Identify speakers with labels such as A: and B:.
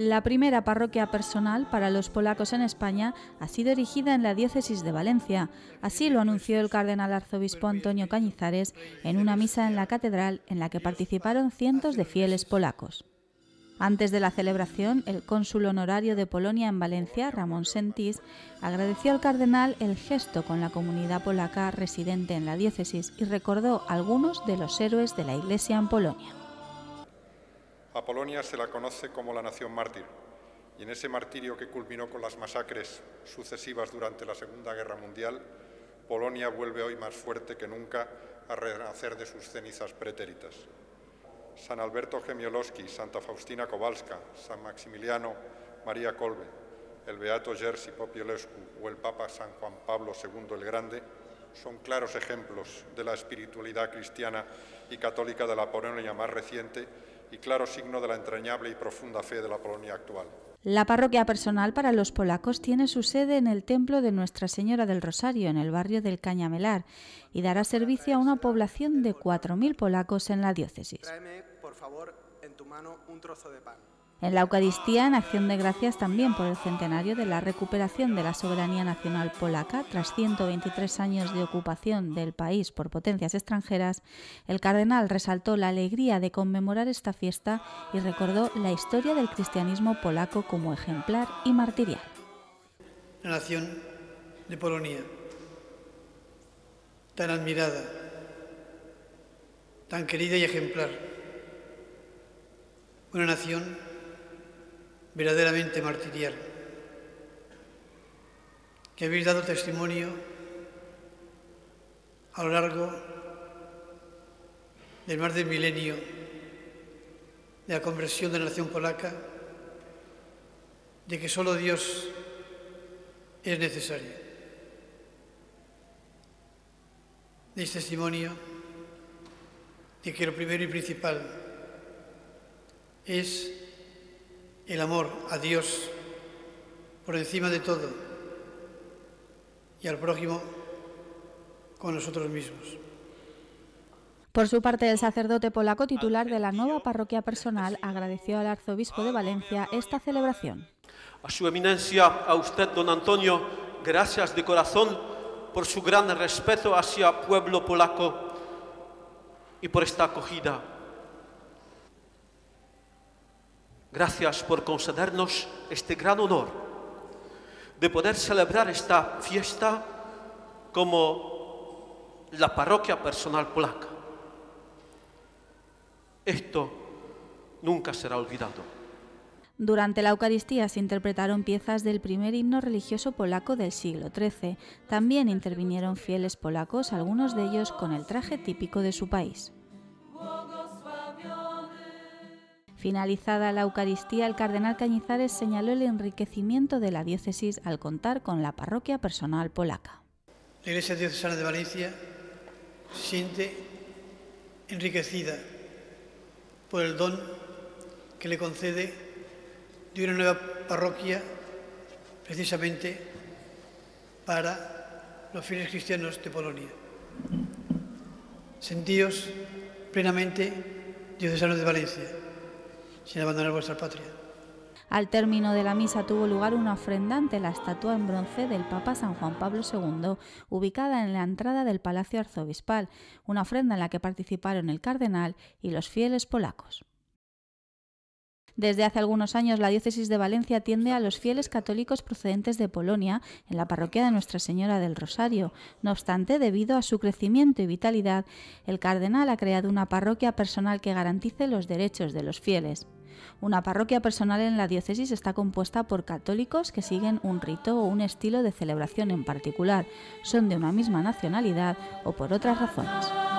A: La primera parroquia personal para los polacos en España ha sido erigida en la diócesis de Valencia. Así lo anunció el cardenal arzobispo Antonio Cañizares en una misa en la catedral en la que participaron cientos de fieles polacos. Antes de la celebración, el cónsul honorario de Polonia en Valencia, Ramón Sentis, agradeció al cardenal el gesto con la comunidad polaca residente en la diócesis y recordó algunos de los héroes de la Iglesia en Polonia.
B: A Polonia se la conoce como la nación mártir, y en ese martirio que culminó con las masacres sucesivas durante la Segunda Guerra Mundial, Polonia vuelve hoy más fuerte que nunca a renacer de sus cenizas pretéritas. San Alberto Gemiolowski, Santa Faustina Kowalska, San Maximiliano María Kolbe, el Beato Jerzy Popielescu o el Papa San Juan Pablo II el Grande son claros ejemplos de la espiritualidad cristiana y católica de la Polonia más reciente y claro signo de la entrañable y profunda fe de la Polonia actual.
A: La parroquia personal para los polacos tiene su sede en el templo de Nuestra Señora del Rosario, en el barrio del Cañamelar, y dará servicio a una población de 4.000 polacos en la diócesis.
C: Tráeme, por favor, en tu mano un trozo de pan.
A: En la Eucaristía, en acción de gracias también por el centenario de la recuperación de la soberanía nacional polaca tras 123 años de ocupación del país por potencias extranjeras, el cardenal resaltó la alegría de conmemorar esta fiesta y recordó la historia del cristianismo polaco como ejemplar y martirial.
D: La nación de Polonia, tan admirada, tan querida y ejemplar, una nación verdaderamente martirial, que habéis dado testimonio a lo largo del más del milenio de la conversión de la nación polaca, de que solo Dios es necesario. Deis testimonio de que lo primero y principal es el amor a Dios por encima de todo y al prójimo con nosotros mismos.
A: Por su parte, el sacerdote polaco titular de la nueva parroquia personal agradeció al arzobispo de Valencia esta celebración.
E: A su eminencia, a usted, don Antonio, gracias de corazón por su gran respeto hacia el pueblo polaco y por esta acogida Gracias por concedernos este gran honor de poder celebrar esta fiesta como la parroquia personal polaca. Esto nunca será olvidado.
A: Durante la Eucaristía se interpretaron piezas del primer himno religioso polaco del siglo XIII. También intervinieron fieles polacos, algunos de ellos con el traje típico de su país. Finalizada la Eucaristía, el cardenal Cañizares señaló el enriquecimiento de la diócesis al contar con la parroquia personal polaca.
D: La Iglesia Diocesana de Valencia se siente enriquecida por el don que le concede de una nueva parroquia precisamente para los fieles cristianos de Polonia. Sentíos plenamente diocesanos de Valencia sin abandonar vuestra patria.
A: Al término de la misa tuvo lugar una ofrenda ante la estatua en bronce del Papa San Juan Pablo II, ubicada en la entrada del Palacio Arzobispal, una ofrenda en la que participaron el cardenal y los fieles polacos. Desde hace algunos años la diócesis de Valencia atiende a los fieles católicos procedentes de Polonia en la parroquia de Nuestra Señora del Rosario. No obstante, debido a su crecimiento y vitalidad, el cardenal ha creado una parroquia personal que garantice los derechos de los fieles. Una parroquia personal en la diócesis está compuesta por católicos que siguen un rito o un estilo de celebración en particular, son de una misma nacionalidad o por otras razones.